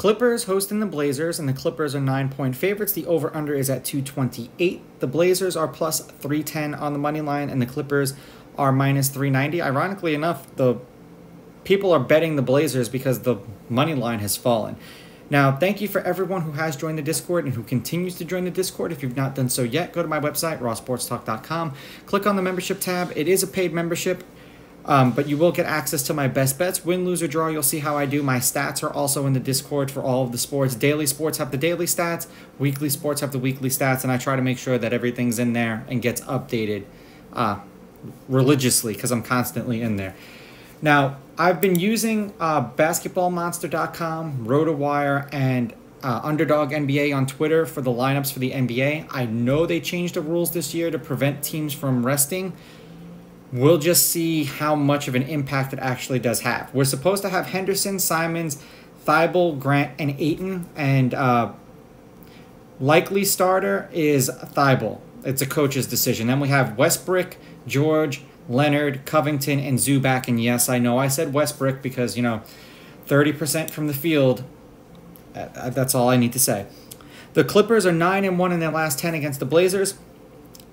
Clippers hosting the Blazers, and the Clippers are nine point favorites. The over under is at 228. The Blazers are plus 310 on the money line, and the Clippers are minus 390. Ironically enough, the people are betting the Blazers because the money line has fallen. Now, thank you for everyone who has joined the Discord and who continues to join the Discord. If you've not done so yet, go to my website, rawsportstalk.com. Click on the membership tab. It is a paid membership, um, but you will get access to my best bets. Win, lose, or draw, you'll see how I do. My stats are also in the Discord for all of the sports. Daily sports have the daily stats, weekly sports have the weekly stats, and I try to make sure that everything's in there and gets updated uh, religiously because I'm constantly in there. Now, I've been using uh, basketballmonster.com, RotoWire, and uh, Underdog NBA on Twitter for the lineups for the NBA. I know they changed the rules this year to prevent teams from resting. We'll just see how much of an impact it actually does have. We're supposed to have Henderson, Simons, Thybulle, Grant, and Ayton, and uh, likely starter is Thybulle. It's a coach's decision. Then we have Westbrook, George, Leonard, Covington, and Zubac. And yes, I know I said Westbrook because, you know, 30% from the field. Uh, uh, that's all I need to say. The Clippers are 9 and 1 in their last 10 against the Blazers.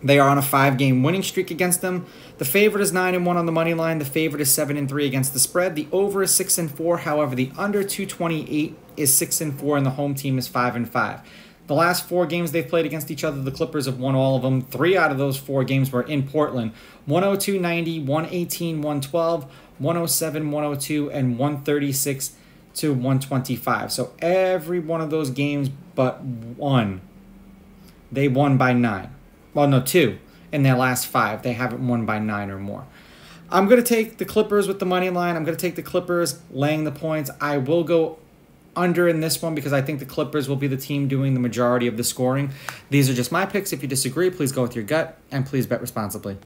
They are on a five game winning streak against them. The favorite is 9 and 1 on the money line. The favorite is 7 and 3 against the spread. The over is 6 and 4. However, the under 228 is 6 and 4 and the home team is 5 and 5. The last four games they've played against each other, the Clippers have won all of them. Three out of those four games were in Portland 102 90, 118 112, 107 102, and 136 to 125. So every one of those games but one, they won by nine. Well, no, two. In their last five, they haven't won by nine or more. I'm going to take the Clippers with the money line. I'm going to take the Clippers laying the points. I will go under in this one because I think the Clippers will be the team doing the majority of the scoring. These are just my picks. If you disagree, please go with your gut and please bet responsibly.